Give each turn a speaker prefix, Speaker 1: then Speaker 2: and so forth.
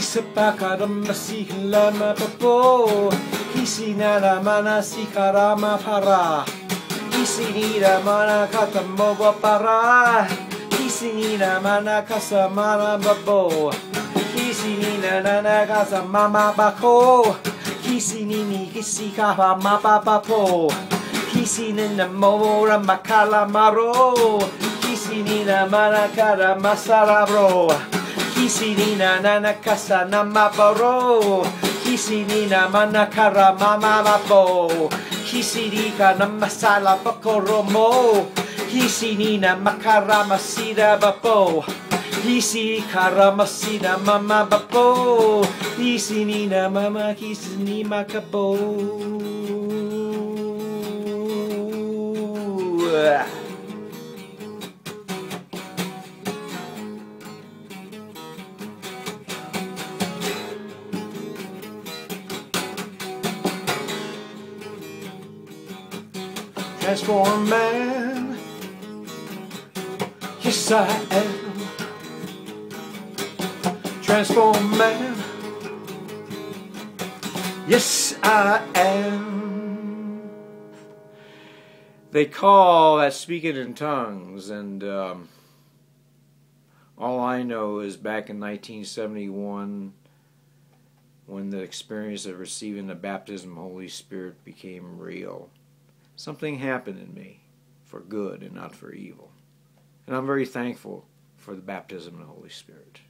Speaker 1: Isapakarama sikalama papo Hisinara mana sikarama para Hisinira mana katamowa para Hisinira mana kasamara babo Hisinina nana kasamama bako Hisinini kisikapa mapapapo Hisinina mora makala maro Hisinina mana kara masarabro Hisinina nana kasa namaparo Hisinina mana kara mama mapo Hisirika na masala pakoromo Hisinina makara masira bapo Hisi karamasina mama bapo Hisinina mama hisini makabo Transform man Yes I am. Transform man Yes I am. They call that speaking in tongues and um, all I know is back in 1971 when the experience of receiving the baptism of the Holy Spirit became real something happened in me for good and not for evil. And I'm very thankful for the baptism of the Holy Spirit.